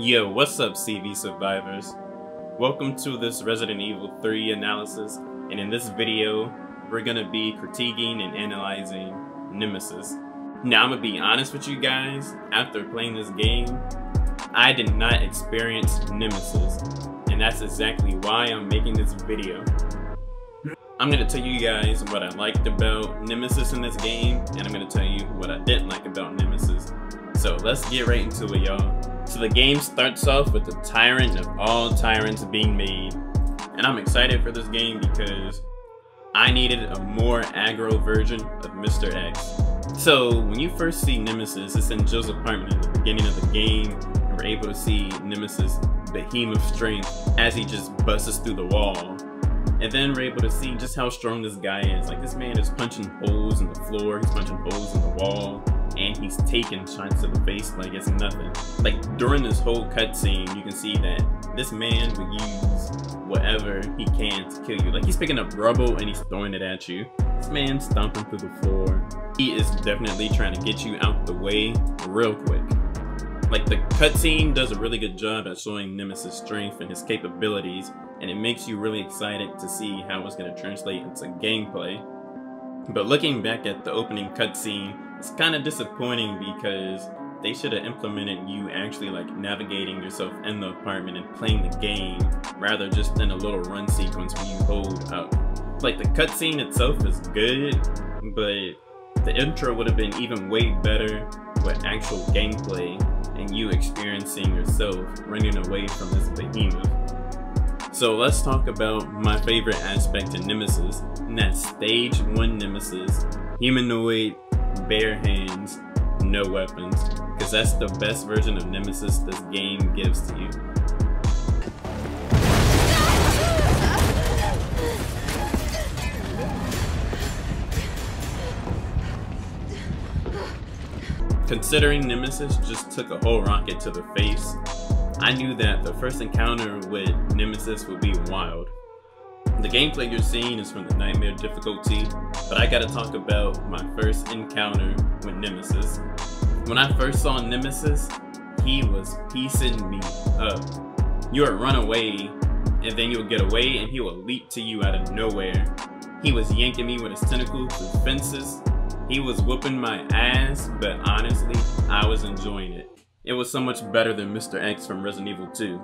Yo, what's up CV survivors? Welcome to this Resident Evil 3 analysis, and in this video, we're gonna be critiquing and analyzing Nemesis. Now I'm gonna be honest with you guys, after playing this game, I did not experience Nemesis, and that's exactly why I'm making this video. I'm gonna tell you guys what I liked about Nemesis in this game, and I'm gonna tell you what I didn't like about Nemesis. So let's get right into it, y'all. So the game starts off with the tyrant of all tyrants being made. And I'm excited for this game because I needed a more aggro version of Mr. X. So when you first see Nemesis, it's in Jill's apartment in the beginning of the game. And we're able to see Nemesis behemoth strength as he just busts through the wall. And then we're able to see just how strong this guy is. Like this man is punching holes in the floor, he's punching holes in the wall and he's taking shots to the face like it's nothing. Like during this whole cutscene, you can see that this man would use whatever he can to kill you. Like he's picking up rubble and he's throwing it at you. This man stomping through the floor. He is definitely trying to get you out the way real quick. Like the cutscene does a really good job at showing Nemesis' strength and his capabilities, and it makes you really excited to see how it's going to translate into gameplay. But looking back at the opening cutscene, it's kind of disappointing because they should have implemented you actually like navigating yourself in the apartment and playing the game rather just in a little run sequence where you hold up. Like the cutscene itself is good, but the intro would have been even way better with actual gameplay and you experiencing yourself running away from this behemoth. So let's talk about my favorite aspect in Nemesis, and that's stage 1 Nemesis, humanoid bare hands, no weapons, because that's the best version of Nemesis this game gives to you. Considering Nemesis just took a whole rocket to the face, I knew that the first encounter with Nemesis would be wild. The gameplay you're seeing is from the Nightmare difficulty, but I gotta talk about my first encounter with Nemesis. When I first saw Nemesis, he was piecing me up. You would run away, and then you would get away, and he would leap to you out of nowhere. He was yanking me with his tentacles through fences. He was whooping my ass, but honestly, I was enjoying it. It was so much better than Mr. X from Resident Evil 2.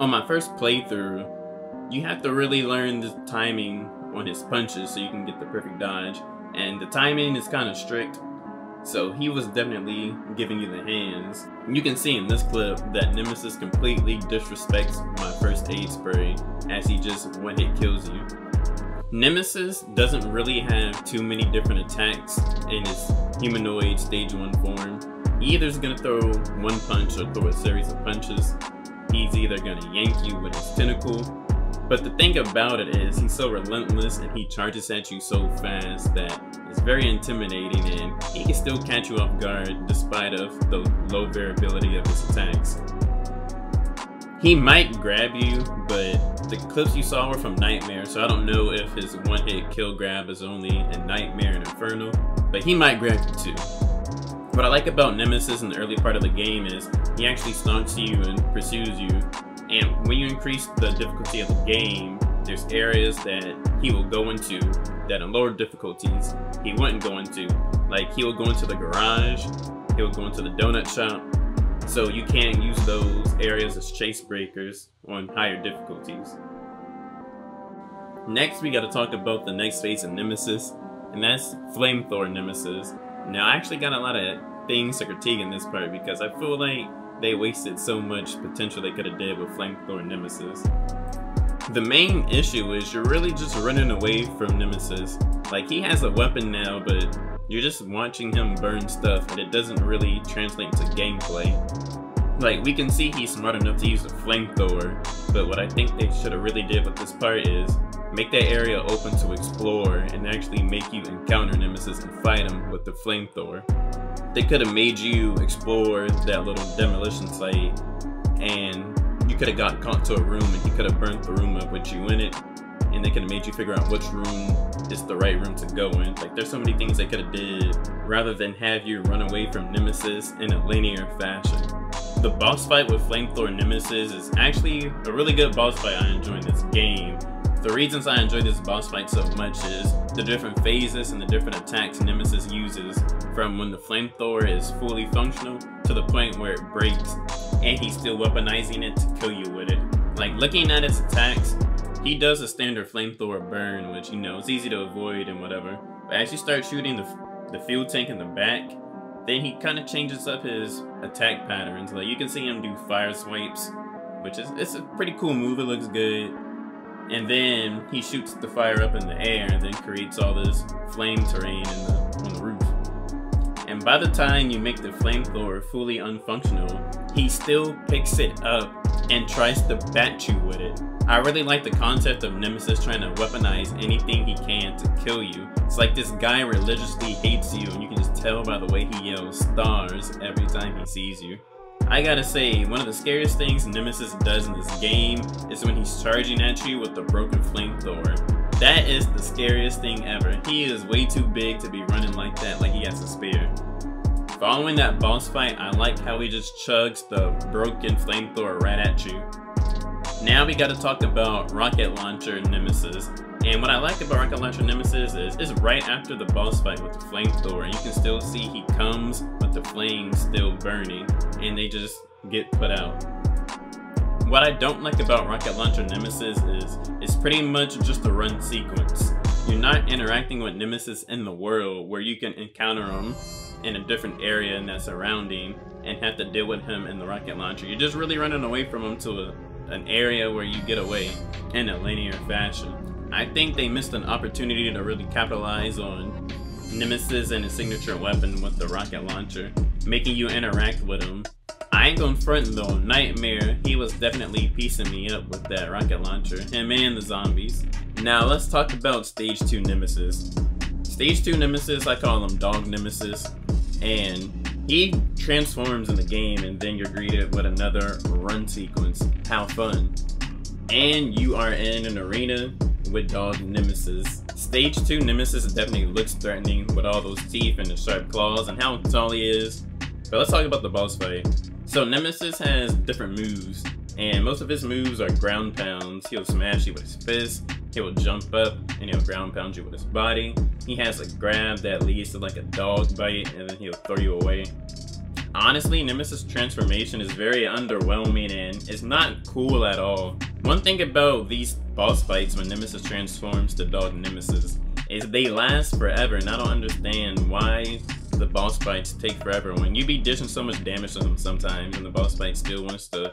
On my first playthrough, you have to really learn the timing on his punches so you can get the perfect dodge. And the timing is kind of strict, so he was definitely giving you the hands. You can see in this clip that Nemesis completely disrespects my first aid spray as he just one hit kills you. Nemesis doesn't really have too many different attacks in his humanoid stage 1 form. He either is going to throw one punch or throw a series of punches. He's either going to yank you with his tentacle but the thing about it is he's so relentless and he charges at you so fast that it's very intimidating and he can still catch you off guard despite of the low variability of his attacks. He might grab you, but the clips you saw were from Nightmare, so I don't know if his one-hit kill grab is only in Nightmare and Inferno, but he might grab you too. What I like about Nemesis in the early part of the game is he actually stalks you and pursues you and when you increase the difficulty of the game, there's areas that he will go into that in lower difficulties he wouldn't go into. Like he will go into the garage, he will go into the donut shop. So you can't use those areas as chase breakers on higher difficulties. Next, we gotta talk about the next phase of Nemesis, and that's Flamethrower Nemesis. Now, I actually got a lot of things to critique in this part because I feel like they wasted so much potential they could have did with Flamethrower Nemesis. The main issue is you're really just running away from Nemesis. Like, he has a weapon now, but you're just watching him burn stuff, and it doesn't really translate to gameplay. Like, we can see he's smart enough to use a flamethrower, but what I think they should have really did with this part is make that area open to explore and actually make you encounter Nemesis and fight him with the flamethrower they could have made you explore that little demolition site and you could have got caught to a room and he could have burnt the room up with you in it and they could have made you figure out which room is the right room to go in. Like there's so many things they could have did rather than have you run away from Nemesis in a linear fashion. The boss fight with Flamethrower Nemesis is actually a really good boss fight I enjoy in this game. The reasons I enjoy this boss fight so much is the different phases and the different attacks Nemesis uses from when the flamethrower is fully functional to the point where it breaks and he's still weaponizing it to kill you with it. Like looking at its attacks, he does a standard flamethrower burn, which you know, it's easy to avoid and whatever. But as you start shooting the, the fuel tank in the back, then he kind of changes up his attack patterns. Like you can see him do fire swipes, which is it's a pretty cool move. It looks good. And then he shoots the fire up in the air and then creates all this flame terrain the, on the roof. And by the time you make the flamethrower fully unfunctional, he still picks it up and tries to bat you with it. I really like the concept of Nemesis trying to weaponize anything he can to kill you. It's like this guy religiously hates you and you can just tell by the way he yells stars every time he sees you. I gotta say, one of the scariest things Nemesis does in this game is when he's charging at you with the broken flamethrower. That is the scariest thing ever. He is way too big to be running like that like he has a spear. Following that boss fight, I like how he just chugs the broken flamethrower right at you. Now we gotta talk about Rocket Launcher Nemesis. And what I like about Rocket Launcher Nemesis is it's right after the boss fight with the flamethrower. You can still see he comes with the flames still burning and they just get put out. What I don't like about Rocket Launcher Nemesis is it's pretty much just a run sequence. You're not interacting with Nemesis in the world where you can encounter him in a different area in that surrounding and have to deal with him in the rocket launcher. You're just really running away from him to a, an area where you get away in a linear fashion. I think they missed an opportunity to really capitalize on Nemesis and his signature weapon with the rocket launcher, making you interact with him. I ain't gonna front though, Nightmare, he was definitely piecing me up with that rocket launcher, him and the zombies. Now let's talk about Stage 2 Nemesis. Stage 2 Nemesis, I call him Dog Nemesis, and he transforms in the game and then you're greeted with another run sequence. How fun. And you are in an arena with Dog Nemesis. Stage 2 Nemesis definitely looks threatening with all those teeth and the sharp claws and how tall he is. But let's talk about the boss fight. So Nemesis has different moves, and most of his moves are ground pounds. He'll smash you with his fist, he'll jump up, and he'll ground pound you with his body. He has a grab that leads to like a dog bite, and then he'll throw you away. Honestly, Nemesis transformation is very underwhelming and it's not cool at all. One thing about these boss fights when Nemesis transforms to Dog Nemesis is they last forever and I don't understand why the boss fights take forever when you be dishing so much damage to them sometimes and the boss fight still wants to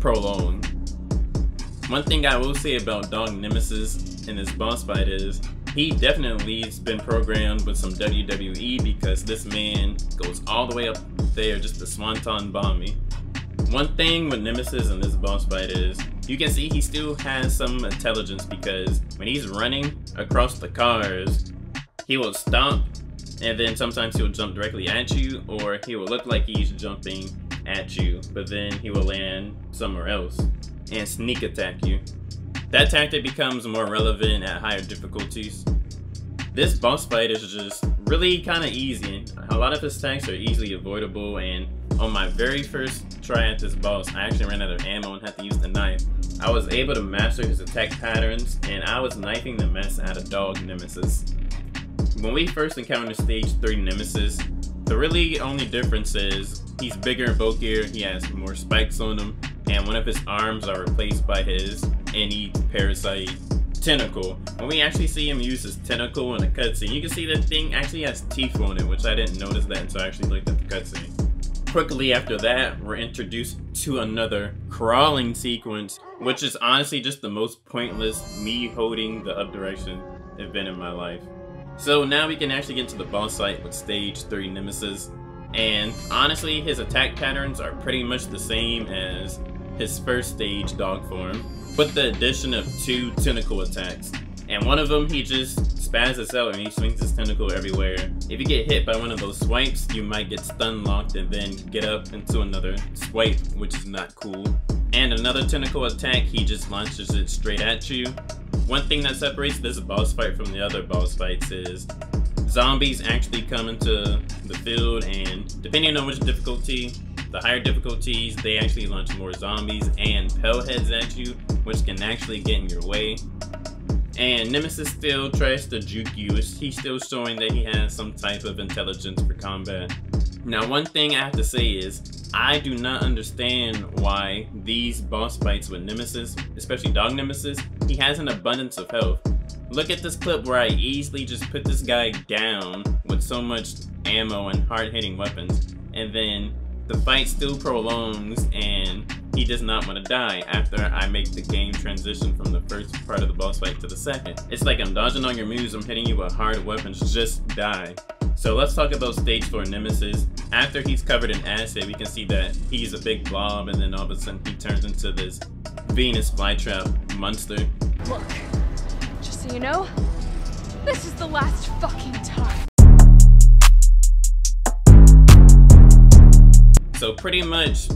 prolong. One thing I will say about Dog Nemesis in this boss fight is he definitely has been programmed with some WWE because this man goes all the way up there just to swanton bomb me. One thing with Nemesis in this boss fight is you can see he still has some intelligence because when he's running across the cars, he will stomp and then sometimes he'll jump directly at you or he will look like he's jumping at you, but then he will land somewhere else and sneak attack you. That tactic becomes more relevant at higher difficulties. This boss fight is just really kind of easy. A lot of his attacks are easily avoidable and on my very first try at this boss, I actually ran out of ammo and had to use the knife. I was able to master his attack patterns and I was knifing the mess out of Dog Nemesis. When we first encountered Stage 3 Nemesis, the really only difference is he's bigger and bulkier, he has more spikes on him, and one of his arms are replaced by his any parasite tentacle. When we actually see him use his tentacle in a cutscene, you can see the thing actually has teeth on it, which I didn't notice that until I actually looked at the cutscene. Quickly after that, we're introduced to another crawling sequence, which is honestly just the most pointless me holding the up direction event in my life. So now we can actually get to the boss fight with stage 3 Nemesis, and honestly his attack patterns are pretty much the same as his first stage dog form, with the addition of two tentacle attacks. And one of them, he just spazzes out and he swings his tentacle everywhere. If you get hit by one of those swipes, you might get stun locked and then get up into another swipe, which is not cool. And another tentacle attack, he just launches it straight at you. One thing that separates this boss fight from the other boss fights is zombies actually come into the field and depending on which difficulty the higher difficulties, they actually launch more zombies and Pale Heads at you, which can actually get in your way. And Nemesis still tries to juke you. He's still showing that he has some type of intelligence for combat. Now, one thing I have to say is, I do not understand why these boss fights with Nemesis, especially Dog Nemesis, he has an abundance of health. Look at this clip where I easily just put this guy down with so much ammo and hard-hitting weapons, and then the fight still prolongs and he does not want to die after I make the game transition from the first part of the boss fight to the second. It's like I'm dodging on your moves, I'm hitting you with hard weapons, just die. So let's talk about stage 4 Nemesis. After he's covered in acid, we can see that he's a big blob and then all of a sudden he turns into this Venus flytrap monster. Look, just so you know, this is the last fucking time. So pretty much,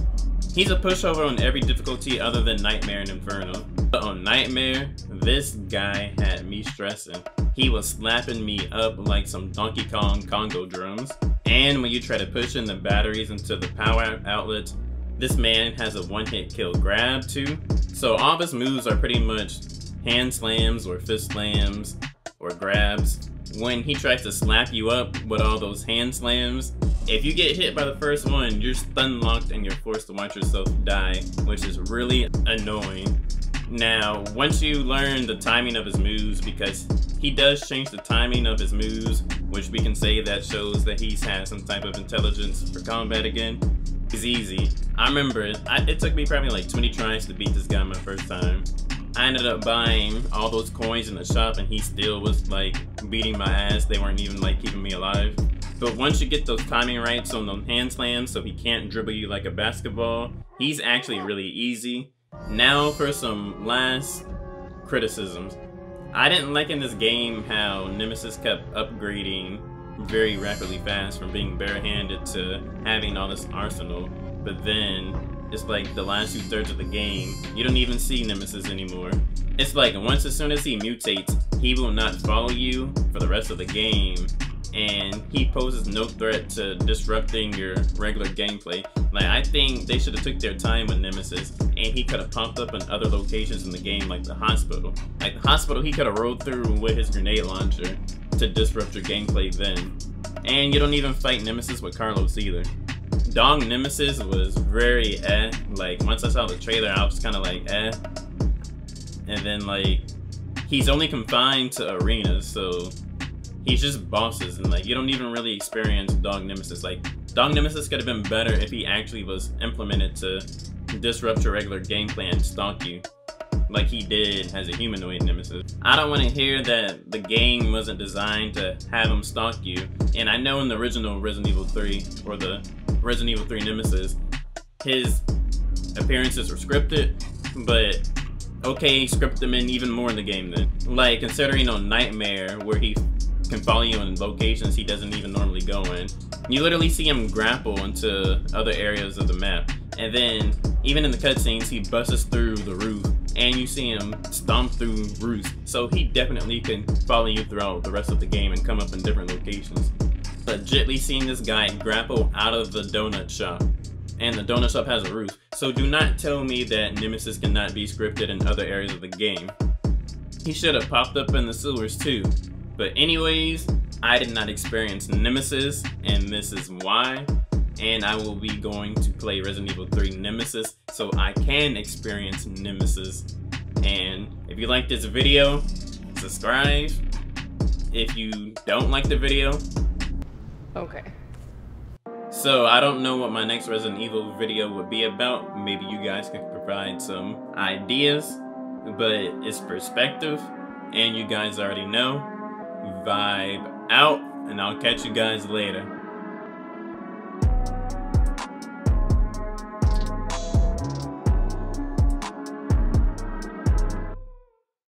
he's a pushover on every difficulty other than Nightmare and Inferno. But on Nightmare, this guy had me stressing. He was slapping me up like some Donkey Kong Congo drums. And when you try to push in the batteries into the power outlet, this man has a one-hit kill grab too. So all of his moves are pretty much hand slams or fist slams or grabs. When he tries to slap you up with all those hand slams, if you get hit by the first one, you're stun locked and you're forced to watch yourself die, which is really annoying. Now, once you learn the timing of his moves, because he does change the timing of his moves, which we can say that shows that he's had some type of intelligence for combat again, is easy. I remember, I, it took me probably like 20 tries to beat this guy my first time. I ended up buying all those coins in the shop and he still was like beating my ass. They weren't even like keeping me alive. But once you get those timing rights on the hand slams so he can't dribble you like a basketball, he's actually really easy. Now for some last criticisms. I didn't like in this game how Nemesis kept upgrading very rapidly fast from being barehanded to having all this arsenal. But then it's like the last two thirds of the game, you don't even see Nemesis anymore. It's like once as soon as he mutates, he will not follow you for the rest of the game and he poses no threat to disrupting your regular gameplay. Like, I think they should have took their time with Nemesis, and he could have popped up in other locations in the game, like the hospital. Like, the hospital, he could have rolled through with his grenade launcher to disrupt your gameplay then. And you don't even fight Nemesis with Carlos either. Dog Nemesis was very eh. Like, once I saw the trailer, I was kind of like, eh. And then, like, he's only confined to arenas, so he's just bosses and like you don't even really experience Dog Nemesis. Like Dog Nemesis could have been better if he actually was implemented to disrupt your regular gameplay and stalk you like he did as a humanoid nemesis. I don't want to hear that the game wasn't designed to have him stalk you. And I know in the original Resident Evil 3 or the Resident Evil 3 Nemesis, his appearances were scripted, but okay, script them in even more in the game then. Like considering on Nightmare where he can follow you in locations he doesn't even normally go in. You literally see him grapple into other areas of the map. And then, even in the cutscenes, he busts through the roof and you see him stomp through roofs. So he definitely can follow you throughout the rest of the game and come up in different locations. Legitly seen this guy grapple out of the donut shop. And the donut shop has a roof. So do not tell me that Nemesis cannot be scripted in other areas of the game. He should have popped up in the sewers too. But anyways, I did not experience Nemesis, and this is why. And I will be going to play Resident Evil 3 Nemesis, so I can experience Nemesis. And if you like this video, subscribe. If you don't like the video, okay. So I don't know what my next Resident Evil video would be about. Maybe you guys can provide some ideas, but it's Perkspective, and you guys already know vibe out, and I'll catch you guys later.